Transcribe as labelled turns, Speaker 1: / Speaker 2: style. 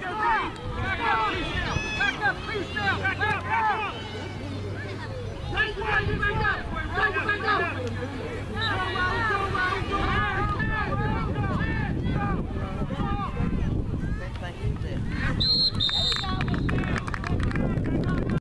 Speaker 1: Back
Speaker 2: up, please down.
Speaker 1: Back up, back up. Back up.